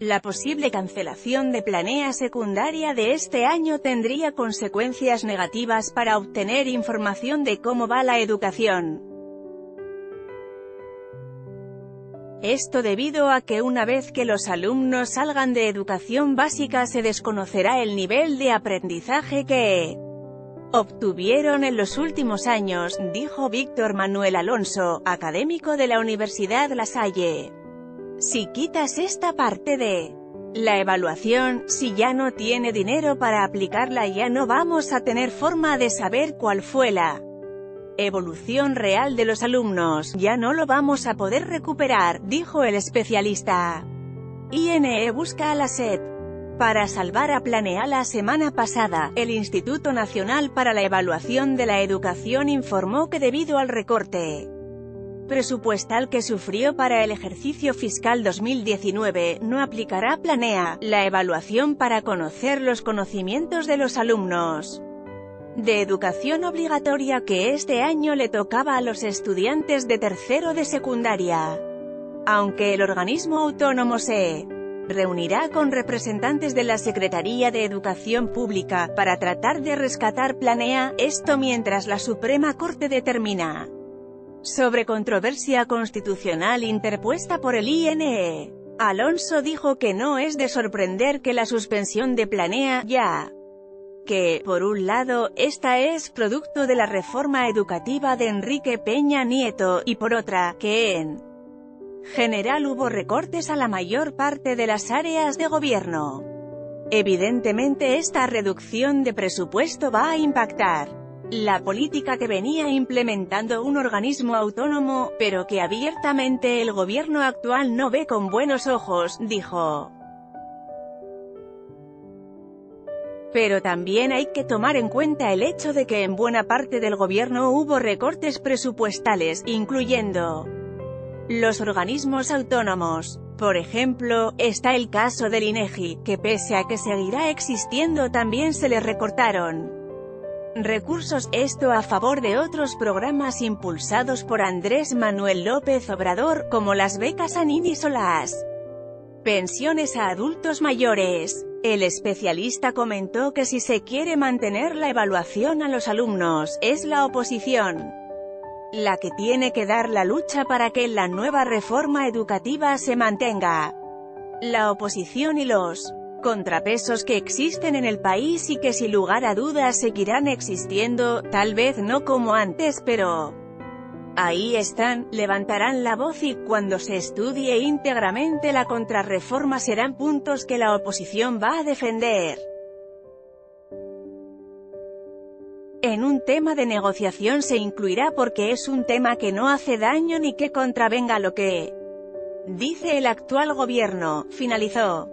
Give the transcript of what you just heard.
La posible cancelación de planea secundaria de este año tendría consecuencias negativas para obtener información de cómo va la educación. Esto debido a que una vez que los alumnos salgan de educación básica se desconocerá el nivel de aprendizaje que obtuvieron en los últimos años, dijo Víctor Manuel Alonso, académico de la Universidad La Salle. Si quitas esta parte de la evaluación, si ya no tiene dinero para aplicarla ya no vamos a tener forma de saber cuál fue la evolución real de los alumnos, ya no lo vamos a poder recuperar, dijo el especialista. INE busca a la SED. Para salvar a Planea la semana pasada, el Instituto Nacional para la Evaluación de la Educación informó que debido al recorte presupuestal que sufrió para el ejercicio fiscal 2019, no aplicará Planea, la evaluación para conocer los conocimientos de los alumnos de educación obligatoria que este año le tocaba a los estudiantes de tercero de secundaria. Aunque el organismo autónomo se reunirá con representantes de la Secretaría de Educación Pública, para tratar de rescatar Planea, esto mientras la Suprema Corte determina sobre controversia constitucional interpuesta por el INE. Alonso dijo que no es de sorprender que la suspensión de Planea, ya que, por un lado, esta es producto de la reforma educativa de Enrique Peña Nieto, y por otra, que en general hubo recortes a la mayor parte de las áreas de gobierno. Evidentemente esta reducción de presupuesto va a impactar la política que venía implementando un organismo autónomo, pero que abiertamente el gobierno actual no ve con buenos ojos, dijo. Pero también hay que tomar en cuenta el hecho de que en buena parte del gobierno hubo recortes presupuestales, incluyendo los organismos autónomos. Por ejemplo, está el caso del INEGI, que pese a que seguirá existiendo también se le recortaron recursos, esto a favor de otros programas impulsados por Andrés Manuel López Obrador, como las becas a ninis o pensiones a adultos mayores. El especialista comentó que si se quiere mantener la evaluación a los alumnos, es la oposición la que tiene que dar la lucha para que la nueva reforma educativa se mantenga. La oposición y los contrapesos que existen en el país y que sin lugar a dudas seguirán existiendo, tal vez no como antes pero... Ahí están, levantarán la voz y cuando se estudie íntegramente la contrarreforma serán puntos que la oposición va a defender. En un tema de negociación se incluirá porque es un tema que no hace daño ni que contravenga lo que dice el actual gobierno, finalizó.